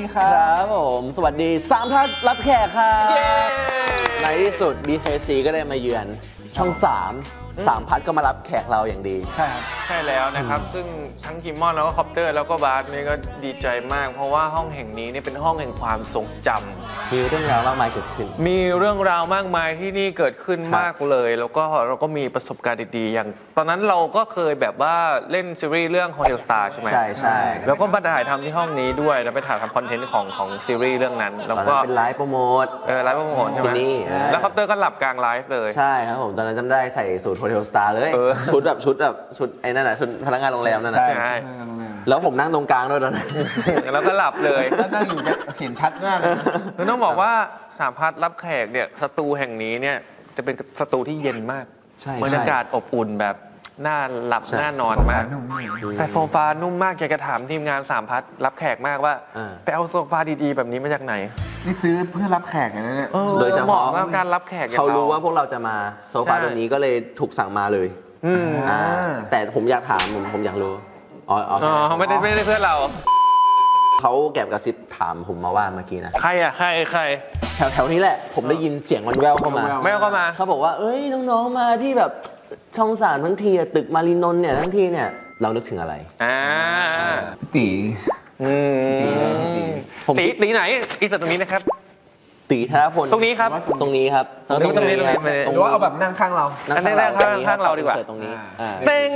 ดีครับครับผม สวัสดีสามทัศรับแขกครับเย้ในที่สุด BKC ก็ได้มาเยือน ช่อง3สามพัดก็มารับแขกเราอย่างดี ใช่ครับ ใช่แล้วนะครับ ซึ่งทั้งคิมมอนแล้วก็คอปเตอร์ แล้วก็บาสนี่ก็ดีใจมาก เพราะว่าห้องแห่งนี้เนี่ยเป็นห้องแห่งความทรงจำมีเรื่องราวมากมายเกิดขึ้น มีเรื่องราวมากมายที่นี่เกิดขึ้นครับ มากเลย แล้วก็เราก็มีประสบการณ์ดีๆอย่าง ตอนนั้นเราก็เคยแบบว่าเล่นซีรีส์เรื่อง Hotel Stars ใช่ไหมใช่ใช่แล้วก็มาถ่ายทำที่ห้องนี้ด้วยแล้วไปถ่ายทำคอนเทนต์ของของซีรีส์เรื่องนั้นตอวนนั้นแล้วก็เป็นไลฟ์โปรโมท เออไลฟ์โปรโมทใช่ไหมที่นี่ แล้วคอปเตอร์ก็หลับกลางไลฟ์เลย ใช่ครับผมตอนนั้นจำได้ใส่สูท Hotel Stars เลยเออชุดแบบชุดแบบชุดไอ้นั่นน่ะชุดพนักงานโรงแรมนั่นน่ะใช่ใช่แล้วผมนั่งตรงกลางด้วยตอนนั้นแล้วก็หลับเลยแล้วนั่งอยู่ก็เห็นชัดมากเลยคือต้องบอกว่าสามพัดรับแขกเนี่ยสตูแห่งนี้เนี่ยจะเป็นสตูที่เย็นมากใช่บรรยากาศอบอุ่นแบบ น่าหลับใช่น่านอนมาก แต่โซฟานุ่มมากอยากจะถามทีมงานสามพัดรับแขกมากว่าอ่า ไปเอาโซฟาดีๆ แบบนี้มาจากไหนนี่ซื้อเพื่อรับแขกอย่างนั้นเนี่ยออโดยเฉพาะหมาะกับการรับแขกอย่ง เขารู้ว่าพวกเราจะมาโซฟาใช่ ตัวนี้ก็เลยถูกสั่งมาเลยอืมอ่าแต่ผมอยากถามผมผมอยากรู้อ๋ออ๋ออ๋ใช่อไม่ได้ไม่ได้เพื่อนเรา เขาแก็บกระซิบถามผมมาว่าเมื่อกี้นะ ใครอะใครใครแถวแถวนี้แหละ ผมได้ยินเสียงมันแววเข้ามาไม่เอาเข้ามา เขาบอกว่า เอ้ยน้องๆมาที่แบบ ช่องสารทั้งทีอะตึกมารีนนท์เนี่ยทั้งทีเนี่ยเรานึกถึงอะไรอ่าตีอืมผมตีตีไหนอีสตรงนี้นะครับ ตีธนพลตรงนี้ครับ ตรงนี้ครับตรงนี้ตรงนี้ตรงนี้คบหรือว่าเอาแบบนั่งข้างเรา นั่งอันนี้นั่งข้างข้างเราดีกว่าตรงนี้อ่าอ่าเต็ง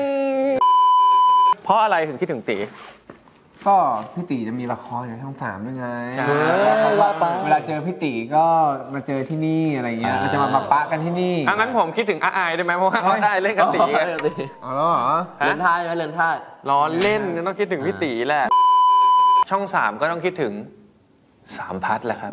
เพราะอะไรถึงคิดถึงตี ก็พี่ตีจะมีละครอยู่ช่องสามด้วยไงใช่เพราะว่าเวลาเจอพี่ตีก็มาเจอที่นี่อะไรเงี้ยอ่าก็จะมาปะปะกันที่นี่อะงั้นผมคิดถึงอาอายได้ไหมเพราะว่าอาอายเล่นกับตีไงอ๋อแล้วเหรอเรือนท่าใช่ไหมเรือนท่าล้อเล่นต้องคิดถึงพี่ตีแหละ ช่องสามก็ต้องคิดถึง สามพัทแหละครับ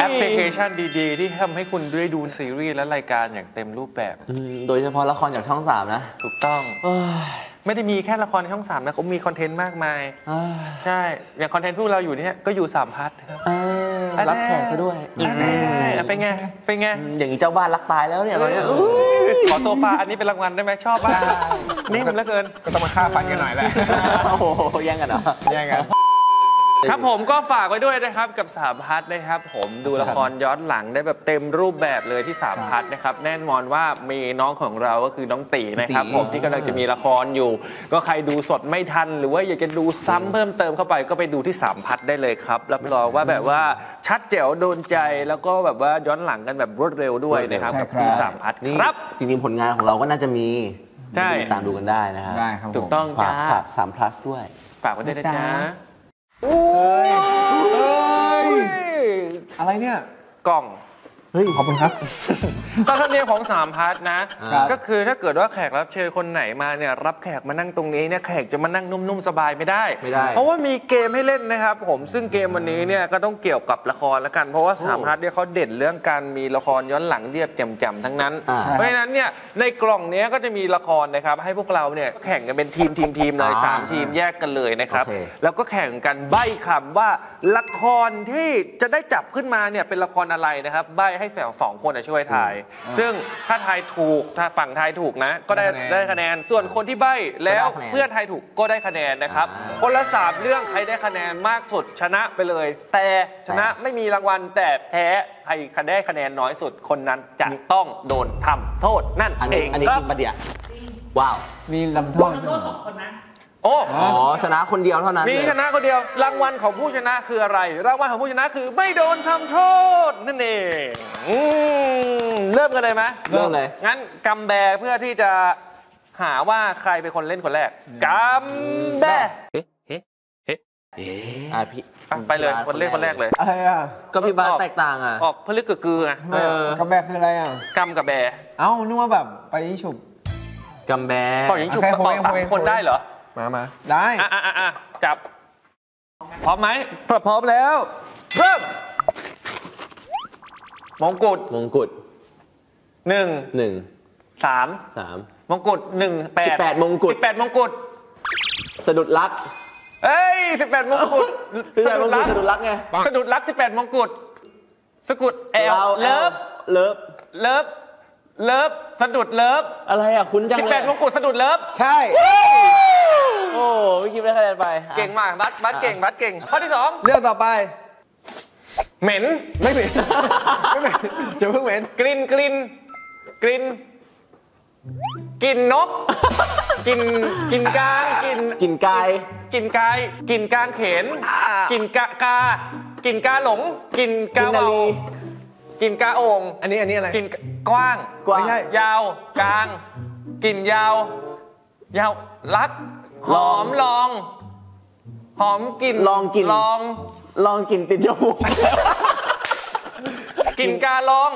แอปพลิเคชันดีๆ ที่ทำให้คุณได้ดูซีรีส์และรายการอย่างเต็มรูปแบบอืมโดยเฉพาะละครจากช่องสามนะ ถูกต้องเอ้ยไม่ได้มีแค่ละครในช่องสามนะเขามีคอนเทนต์มากมายเอ้ยใช่ อย่างคอนเทนต์พวกเราอยู่เนี่ยก็อยู่สามพัทครับเอ้ยรับแขกซะด้วยอะเป็นไง เป็นไง อย่างนี้เจ้าบ้านรักตายแล้วเนี่ยตอนเนี้ยขอโซฟาอันนี้เป็นรางวัลได้ไหมชอบมากนิ่มเหลือเกิน ก็ต้องมาฆ่าฟันกันหน่อยแหละ โอ้โหแย่งกันเหรอแย่งกัน ครับผมก็ฝากไว้ด้วยนะครับกับสามพัทนะครับ ผมดูละครย้อนหลังได้แบบเต็มรูปแบบเลยที่สามพัทนะครับแน่นอนว่ามีน้องของเราก็คือน้องตีนะครับตีผมที่กำลังจะมีละครอยู่ ก็ใครดูสดไม่ทัน หรือว่าอยากจะดูซ้ำเพิ่มเติมเข้าไปก็ไปดูที่สามพัทได้เลยครับรับรองว่าแบบว่าชัดแจ๋วโดนใจแล้วก็แบบว่าย้อนหลังกันแบบรวดเร็วด้วยนะครับใช่กับครับที่สามพัทนี่ครับ จริงๆผลงานของเราก็น่าจะมีใช่ ติดตามดูกันได้นะครับได้ครับผม ถูกต้องฝาจ้ากฝากสาม plus ด้วย ฝากไว้ด้วยนะจ๊ะ เฮ้ยอุ้ยอะไรเนี่ย กล่อง เฮ้ยขอบคุณครับ ตามธรรมเนียมของสามพัทนะ ครับก็คือถ้าเกิดว่าแขกรับเชิญคนไหนมาเนี่ยรับแขกมานั่งตรงนี้เนี่ยแขกจะมานั่งนุ่มๆสบายไม่ได้ ไม่ได้ เพราะว่ามีเกมให้เล่นนะครับ ผมซึ่งเกมวันนี้เนี่ยก็ต้องเกี่ยวกับละครแล้วกัน เพราะว่าสามพัทเนี่ยเขาเด่นเรื่องการมีละครย้อนหลังเรียบแจ่มๆทั้งนั้น อ่า เพราะฉะนั้นเนี่ยในกล่องเนี้ยก็จะมีละครนะครับให้พวกเราเนี่ยแข่งกันเป็นทีมทีมทีมเลยอ่าสามทีมแยกกันเลยนะครับ โอเค แล้วก็แข่งกันใบ้คำว่าละครที่จะได้จับขึ้นมาเนี่ยเป็นละครอะไรนะครับ ใบ้ให้แฝงสองคนน่ะช่วยทาย ซึ่งถ้าทายถูกถ้าฝั่งทายถูกนะ ก็ได้ได้ได้คะแนนคะแนน ส่วนคนที่ใบ้แล้วก็ได้คะแนน เพื่อนทายถูกก็ได้คะแนนนะครับอ่าคนละสามเรื่องใครได้คะแนนมากสุดชนะไปเลย แต่ชนะไม่มีรางวัลแต่แพ้ใครได้คะแนนน้อยสุดคนนั้นจะต้องโดนทำโทษนั่นอันเอนี้งอันนี้ครัจบ ริงปะเดี๋ยวว้าว มีลำโทษด้วยเหรอ โอ้อ๋อชนะคนเดียวเท่านั้นมีเลย ชนะคนเดียว รางวัลของผู้ชนะคืออะไร รางวัลของผู้ชนะคือไม่โดนทำโทษนั่นเองอืมเริ่มกันเลยไหมเริ่มเลย งั้นกำแบเพื่อที่จะหาว่าใครเป็นคนเล่นคนแรกกำแบอะพี่อะไปเลยคนเล่นคนแรกเลย อะไรอะก็พี่บาสแตกต่างอะ ออกพลึกกึกกือไงทำไมอะกระแบกคืออะไรอะ กำกับแบเอ้านึกว่าแบบไปยิ่งฉุบกำแบ ต่อยิงฉุบโอเคต่อผมเองสาผมมเองคนได้เหรอ มามาได้ อะอะอะอะจับ พร้อมไหมพร้อมแล้วเริ่มมงกุฎมงกุฎหนึ่งหนึ่งสามสามมงกุฎหนึ่งแปด18มงกุฎสิบแปดมงกุฎสะดุดรักเอ้ยสิบแปดมงกุฎคือแต่มงกุฎสะดุดรักไงสะดุดรักสิบแปดมงกุฎสะกุดแอลเราเลิฟเลิฟเลิฟเลิฟสะดุดเลิฟอะไรอะคุณจังสิบเลแปยดมงกุฎสะดุดเลิฟใช่โอ้โห พี่คิมได้คะแนนไปเก่งมากบัสบัสเก่งบัสเก่ง ข้อที่สองเลือกต่อไป เหม็น ไม่เหม็นไม่เหม็นอย่าเพิ่งเหม็นกลิ่นกลิ่นกลิ่นกลิ่นนกกลิ่นกลิ่นกลางกลิ่นกินไก่กลิ่นกายกลิ่นกลางเขนกลิ่นกะกากลิ่นกาหลงกลิ่นกากินเบานาลี กลิ่นกาโอ่งอันนี้อันนี้อะไร กลิ่นกว้างกว้าง ไม่ใช่ ยาวกลางกลิ่นยาว ยาวรัด หอมลอง หอมกลิ่นลองกลิ่น ลองลองกินติดจมูก กลิ่นกาลอง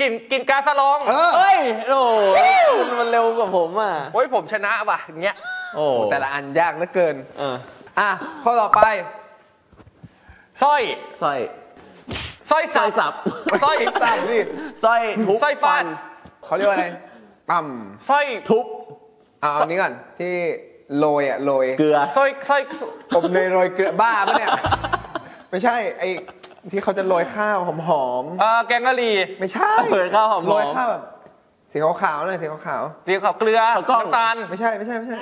กลิ่นกลิ่นกาสะลองเออเฮ้ยโอ้โหคุณมันเร็วกว่าผมอะ โอ้ยผมชนะว่ะอย่างเงี้ยโอ้แต่ละอันยากเหลือเกิน เอออะ ข้อต่อไป สร้อยสร้อยสร้อยสร้อยสับสร้อย ตามสิสร้อยทุบสร้อยฟาด เขาเรียกว่าอะไรปั๊มสร้อย ทุบ เอาอันนี้ก่อน ที่ โรยอะโรยเกลือสร้อยสร้อยอบเนยโรยเกลือบ้าปะเนี่ย ไม่ใช่ไอ้ที่เขาจะโรยข้าวหอมเอ่อแกงกะหรี่ๆไม่ใช่โรยข้าวหอมๆ โรยข้าวแบบสีขาวๆหน่อยสีขาวเรียกกับเกลือข้าวกล้อง น้ำตาลๆไม่ใช่ไม่ใช่ไม่ใช่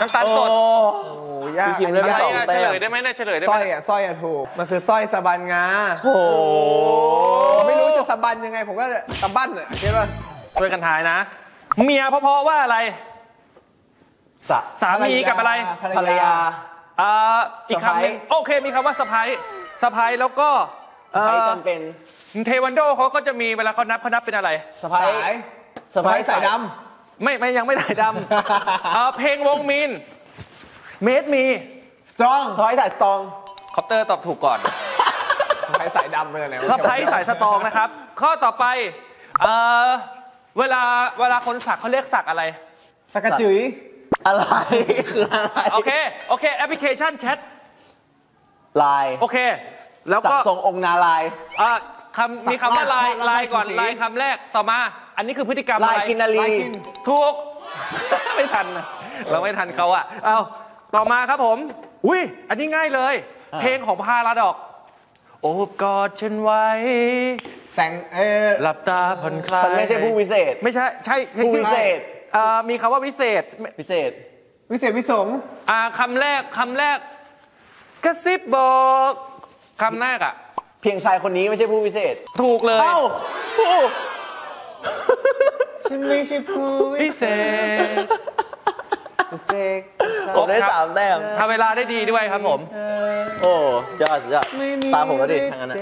น้ำตาลสดโอ้ โอ้ยากพี่คิมได้อันอะไรนี้สองอะแต้เฉมลยได้ไหมเนี่ยเฉลยได้สไหร้มอยอะสร้อยอะถูกมันคือสร้อยสะบันงาโหไม่รู้จะสะบันยังไงผมก็สะบั้นอะคิดว่าช่วยกันทายนะ เมียเพราะๆว่าอะไร สะสามีกับอะไร ภรรยา อ่าอีกคำหนึ่งสะใภ้โอเคมีคำว่าสะพายสะพายแล้วก็สะพ้ายกันเป็น เทวันโดเขาก็จะมีเวลาเขานับเขานับเป็นอะไร สะพ้ายสายสะพ้ายสายดไม่ไม่ยังไม่ได้ดำ อ่าเพลงวงมีนเมดมีำ strong สะพ้ายสายสตรองคอปเตอร์ตอบถูกก่อนสายสายดำเลยนะสะพายสายสตรองนะครับ ข้อต่อไปเอ่อเวลาเวลาคนสักเขาเรียกสักอะไร สกกะจุ๋ย อะไรคืออะไรโอเค โอเค แอปพลิเคชันแชทลายโอเค แล้วสัก็กทรงองค์นาลาย อ่าคำมีคำว่าลายสักลายลายก่อนสีลายคำแรกต่อมา อันนี้คือพฤติกรรมลาอะยไร กินนาลีลายกินถูก ไม่ทันนะเราไม่ทันเขาอะเอาต่อมาครับผม อุ้ย อันนี้ง่ายเลย อ่า เพลงของพาราดอก โอบกอดฉันไว้ แสงเออ หลับตาผ่อนคลายฉันไม่ใช่ผู้วิเศษ ไม่ใช่ ใช่ผู้วิเศษ อ่ามีคำว่าวิเศษวิเศษ วิเศษวิสงฆ์อ่าคำแรกคำแรกกระซิบบอกคำแรกอะเพียงชายคนนี้ไม่ใช่ผู้วิเศษ ถูกเลยเอ้าผู้ฉันไม่ใช่ผู้วิเศษวิเศษผมได้สามแต้มทำเวลาได้ดีด้วยครับผม โอ้ยอดยอดไม่มีตามผมแล้วดิทางนั้นนะ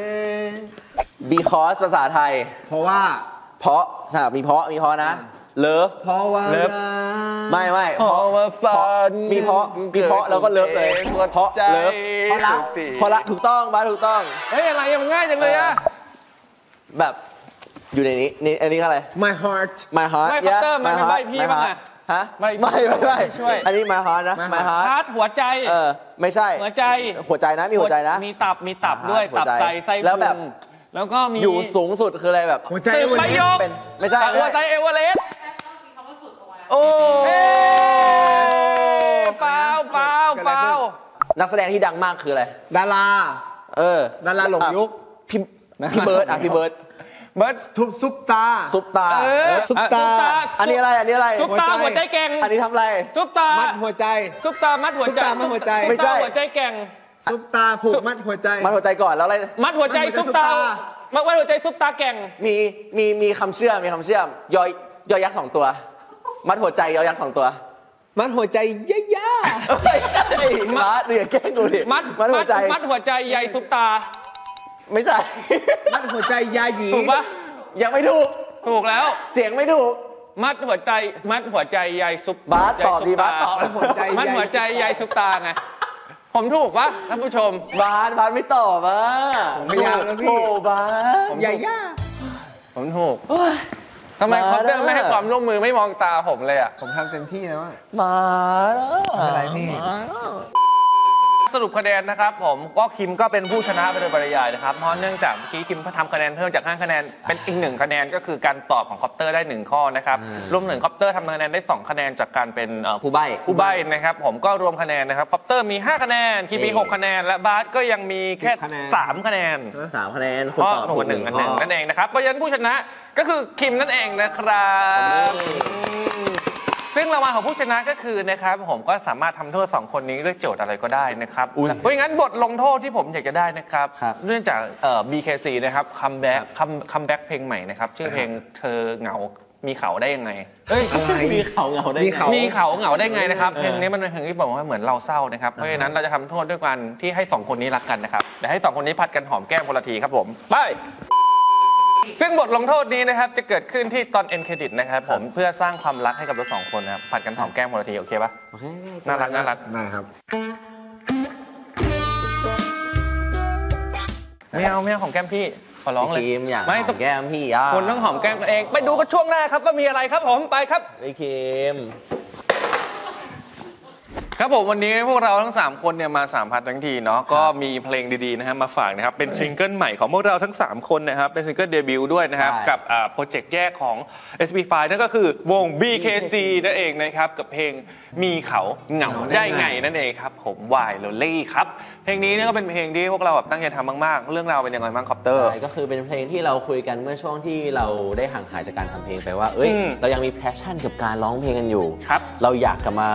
because ภาษาไทย เพราะว่า เพราะใช่มีเพราะมีเพราะนะ เลิฟ เพราะว่าเลิฟ ไม่ไม่เพราะว่าฝันมีเพราะมีเพราะแล้วก็เลิฟเลยเพราะเลิฟเพราะรักเพราะละถูกต้องบ้าถูกต้อง เฮ้ยอะไรอะมันง่ายจังเลยอะแบบอยู่ในนี้นี่อันนี้ก็อะไร my heart my heart ไม่ yeah, Potter มัน my ไม่ใบ้ heart พี่ my บ้าง heart อะ ฮะไม่ไม่ไม่ไม่ช่วย อันนี้ my heart นะ my my heart ฮาร์ดหัวใจ เออไม่ใช่หัวใจ หัวใจนะมีหัวใจนะ มีตับมีตับด้วย หัวตับใจไตไส้แล้วแบบพุงแล้วก็มีอยู่สูงสุดคืออะไรแบบ หัวใจตึกวันประนี้โยคเป็นไม่ใช่หัวใจเอเวอเรสต์ โอ้ฟาวฟาวฟาวนักแสดงที่ดังมากคืออะไร ดารา เออ ดาราหลงยุค พี่พี่เบิร์ดอะพี่เบิร์ดเบิร์ดทุบซุปตา ซุปตาเออซุปตา อันนี้อะไร อันนี้อะไร ซุปตาหัหัววใจใจแกร่งอันนี้ทำอะไร ซุปตา มัดหัวใจ ซุปตา มัดหัวใจซุปตามัดหัวใจซุปตาไม่ใช่หัวใจแกร่งซุปตาผูกมัดหัวใจ มันหัวใจก่อนแล้วอะไร มัดหัวใจมัดหัวใจซุปตาซุปตา มัดหัวใจซุปตาแกร่งมี มี มีคำเชื่อมมีคำเชื่อมยอยยอยักษ์สองตัว มัดหัวใจยอยักษ์สองตัว มัดหัวใจย่าไม่ใช่มัดเดี๋ยวแกล้งดูดิมัดมัดหัวใจ มัดหัวใจใยซุปตา ไม่ใช่ ๆมัดหัวใจยาหยีถูกปะยังไม่ถูก ถูกแล้ว เสียงไม่ถูก มัดหัวใจ มัดหัวใจใยซุปบาสตอบดีใยซุปบาสตอบ มัดหัวใจมัดหัวใจใยซุปตาไง ผมถูกปะท่านผู้ชม บาสบาสไม่ตอบอะไม่ยาวแล้วพี่ โอ้บาสย่าย่าผมถูก ทำไมมาคอปเตอร์แล้วไม่ให้ความร่วมมือไม่มองตาผมเลยอะ ผมทำเต็มที่แล้วอะบาสอะไรพี่ สรุปคะแนนนะครับผมก็คิมก็เป็นผู้ชนะไปโดยปริยายนะครับเพราะเนื่องจากเมื่อกี้คิมทำคะแนนเพิ่มจาก5คะแนนเป็นอีกหนึ่งคะแนนก็คือการตอบของคอปเตอร์ได้หนึ่งข้อนะครับรวมถึงคอปเตอร์ทำคะแนนได้สองคะแนนจากการเป็นเอ่อผู้ใบ้ ผู้ใบ้นะครับผมก็รวมคะแนนนะครับคอปเตอร์มี 5 คะแนนคิมมี 6 คะแนน และบาสก็ยังมีแค่10คะแนน 3 คะแนน สามคะแนนเพราะคุณหนูตอบหนูถูกหนึ่งข้อคะแนนนั่นเองนะครับเพราะฉะนั้นผู้ชนะก็คือคิมนั่นเองนะครับ นี่ ซึ่งรางวัลของผู้ชนะก็คือนะครับผมก็สามารถทำโทษสองคนนี้ด้วยโจทย์อะไรก็ได้นะครับอุ๊ยเพราะงั้นบทลงโทษที่ผมอยากจะได้นะครับครับ เนื่องจากเอ่อ BKC นะครับ comeback come comeback เพลงใหม่นะครับชื่อเพลงเธอเหงา มีเขาได้ยังไง เอ้ย มีเขาเหงาได้มีไง เขา มีเขาเหงาได้ไงนะครับเออเพลงนี้มันเป็นเพลงที่บอกว่าเหมือนเราเศร้านะครับเพราะฉะนั้นเราจะทำโทษด้วยกันที่ให้สองคนนี้รักกันนะครับเดี๋ยวให้สองคนนี้ผัดกันหอมแก้มคนละทีครับผมไป ซึ่งบทลงโทษนี้นะครับจะเกิดขึ้นที่ตอนเอ็นเครดิตนะครับผมเพื่อสร้างความรักให้กับเราสองคนนะครับผัดกันหอมแก้มคนละทีโอเคปะโอเคน่ารักน่ารักได้ครับไม่เอาไม่เอาหอมแก้มพี่ขอร้องเลยพี่คิมอยากหอมแก้มไม่ต้องพี่อะคนต้องหอมแก้มกันเอง ไปดูกันช่วงหน้าครับว่ามีอะไรครับผมไปครับพี่คิม ครับผมวันนี้พวกเราทั้ง 3 คนเนี่ยมาสามพันทั้งทีเนาะก็มีเพลงดีๆนะฮะมาฝากนะครับเป็นซิงเกิลใหม่ของพวกเราทั้ง 3 คนนะครับเป็นซิงเกิลเดบิวต์ด้วยนะครับใช่ กับโปรเจกต์แยกของ SB5 นั่นก็คือวง BKC นั่นเองนะครับกับเพลงมีเขาเหงาได้ไงนั่นเองครับผมวายโรลี่ครับเพลงนี้เนี่ยก็เป็นเพลงที่พวกเราแบบตั้งใจทำมากๆ เรื่องราวเป็นยังไงบ้างคอปเตอร์ ใช่ก็คือเป็นเพลงที่เราคุยกันเมื่อช่วงที่เราได้ห่างหายจากการทำเพลงไปว่า เอ้ย อืมเรายังมี passion กับการร้องเพลงกันอยู่ ครับเราอยากกลับมา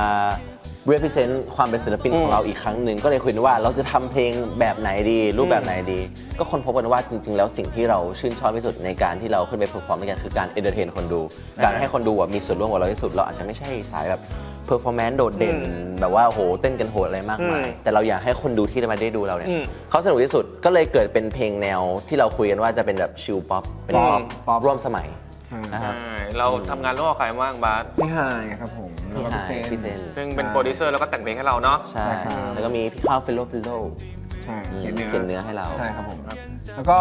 represent ความเป็นศิลปินอืมของเราอีกครั้งหนึ่งก็เลยคุยกันว่าเราจะทำเพลงแบบไหนดี รูปแบบไหนดี ก็ค้นพบกันว่าจริง ๆ แล้วสิ่งที่เราชื่นชอบที่สุดในการที่เราขึ้นไป perform ด้วยกันคือการ entertain คนดู การให้คนดูอะมีส่วนร่วมกับเราที่สุด เราอาจจะไม่ใช่สายแบบperformance โดดเด่น แบบว่าโหเต้นกันโหดอะไรมากมายอืมแต่เราอยากให้คนดูที่มาได้ดูเราเนี่ยอืมเขาสนุกที่สุดก็เลยเกิดเป็นเพลงแนวที่เราคุยกันว่าจะเป็นแบบ chill pop เป็น pop pop ร่วมสมัยใช่ นะครับใช่เราทำงานร่วมกับใครบ้างบาสพี่ฮายครับผมแล้วพี่ก็หายพี่พี่เซเซนนซึ่งเป็นโปรดิวเซอร์แล้วก็แต่งเพลงให้เราเนาะ ใช่ ใช่ครับ แล้วก็มีพี่ข้าวฟิลโลฟิลโล ใช่เขียนเนื้อเขียนเนื้อให้เรา ใช่ครับผมแล้วก็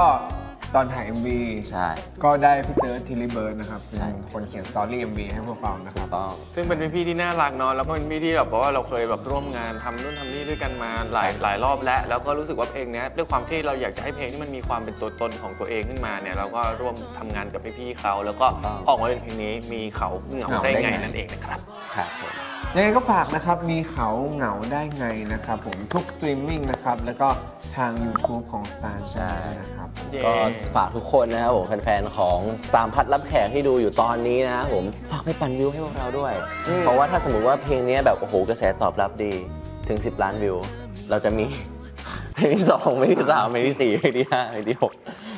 ตอนถ่าย MV ใช่ ก็ได้พี่เติร์ด Tilly Birds นะครับใช่เป็นคนเขียน story MV ให้พวกเรานะครับ ต้อง ซึ่งเป็นพี่ที่น่ารักเนาะแล้วก็เป็นพี่ที่แบบว่าเราเคยแบบร่วมงานทำนู่นทำนี่ด้วยกันมาหลายหลายรอบแล้ว แล้วก็รู้สึกว่าเพลงเนี้ยด้วยความที่เราอยากจะให้เพลงที่มันมีความเป็นตัวตนของตัวเองขึ้นมาเนี่ยเราก็ร่วมทำงานกับพี่ๆเขา แล้วก็ออกมาเป็นเพลงนี้มีเขาเหงาได้ไงนั่นเองนะครับ ครับผมยังไงก็ฝากนะครับ มีเขาเหงาได้ไงนะครับผมทุกสตรีมมิ่งนะครับ แล้วก็ ทาง YouTube ของ Star ใช่ Channel นะครับผมเย้ก็ฝากทุกคนนะครับผมแฟนๆของสามพัดรับแขกที่ดูอยู่ตอนนี้นะครับผมฝากไปปั่นวิวให้พวกเราด้วย เพราะว่าถ้าสมมติว่าเพลงนี้แบบโอ้โหกระแสตอบรับดีถึง 10 ล้านวิว เราจะมีเพลงที่สองเพลงที่สามเพลงที่สี่เพลงที่ห้าเพลงที่หก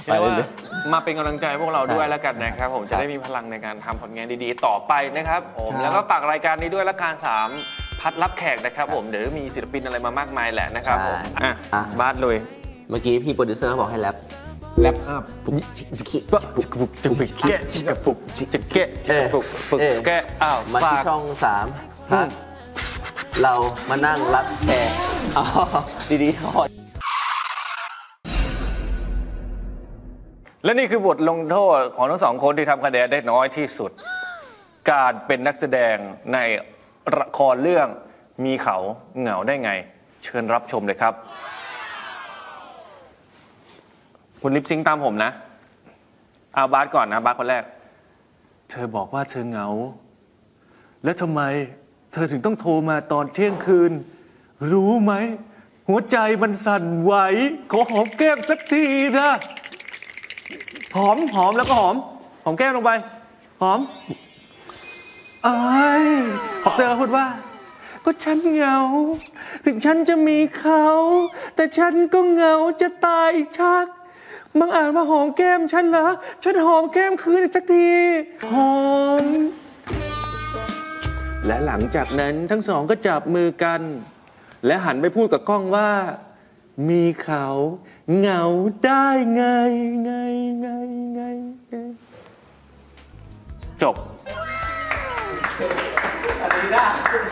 ไปเรียกว่าเรื่อยมาเป็นกำลังใจพวกเราด้วยใช่แล้วกันนะครับ ผมจะได้มีพลังในการทำผลงานดีๆ ต่อไปนะครับ ผมครับแล้วก็ฝากรายการนี้ด้วยละการสาม พัดรับแขกนะครับผม เดี๋ยวมีศิลปินอะไรมามากมายแหละนะครับผมอะอะบาสเลยเมื่อกี้พี่โปรดิวเซอร์เขาบอกให้แรปแรปอัพจะเกะจะปุกจะปุกจะเกะจะปุกปุกแกะอ้าวมาฝาที่กช่องสามพัดเรามานั่งรับแขกอ๋อดีๆขอ และนี่คือบทลงโทษของทั้งสองคนที่ทำคะแนนได้น้อยที่สุด การเป็นนักแสดงใน ละครเรื่องมีเขาเหงาได้ไง เชิญรับชมเลยครับ คุณลิปซิงตามผมนะเอาบาสก่อนนะบาสคนแรก เธอบอกว่าเธอเหงา แล้วทำไม เธอถึงต้องโทรมาตอนเที่ยงคืน รู้ไหม หัวใจมันสั่นไหวขอหอมแก้มสักทีนะหอมหอมแล้วก็หอม หอมแก้มลงไป หอมอ้ย ขอเตอร์พูดว่า ก็ฉันเหงา ถึงฉันจะมีเขา แต่ฉันก็เหงาจะตายชักบังอาจมาหอมแก้มฉันเหรอ ฉันหอมแก้มคืนอีกสักที หอม และหลังจากนั้นทั้งสองก็จับมือกัน และหันไปพูดกับกล้องว่า มีเขาเหงาได้ไงไงไงไงไงจบ that.